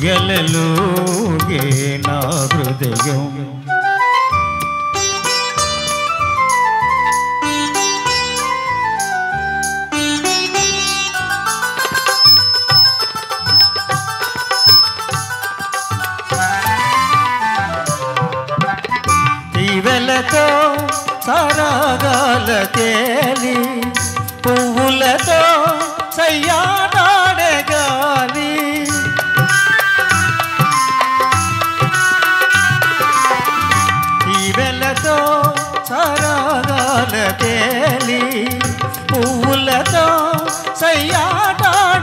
ఊయలలోగి నా హృదయం. తీయని తీవెలతో సరాగాల తేలి పువ్వులతో సయ్యాడాడగాలి తీవెలతో సరాగాల తేలి పువ్వులతో సయ్యాడాడగాలి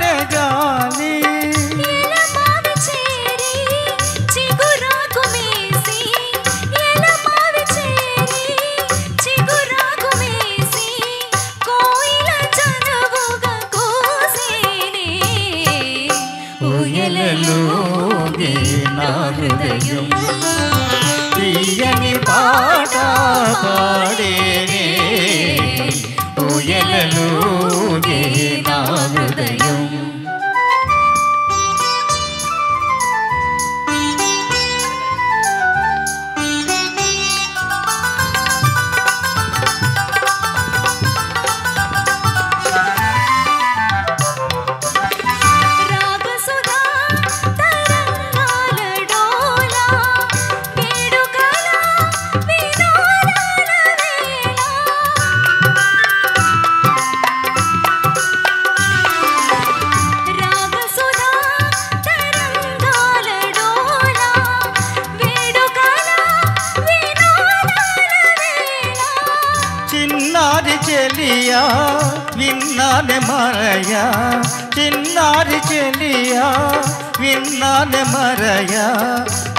ఎలమావి చేరి చిగురాకు మేసి తీయని పాట పాడేనే ఊయలలోగే నా హృదయం. ചെലിയ വിന്നാലെ മറയ ചിന്നാരി ചെലിയ വിന്നാലെ മറയ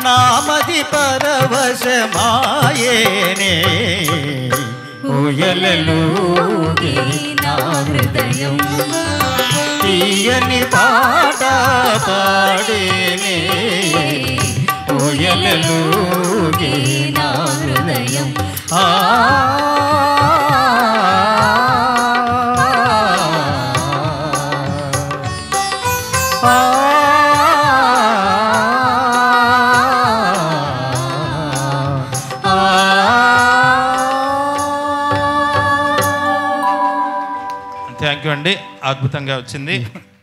നാമതി പരവശമായേനേ ഊയലൂകി ഹൃദയം തീയനി പാട പാടേനേ ഊയലൂകി ഹൃദയം ആ థ్యాంక్ యూ అండి. అద్భుతంగా వచ్చింది.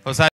ఒకసారి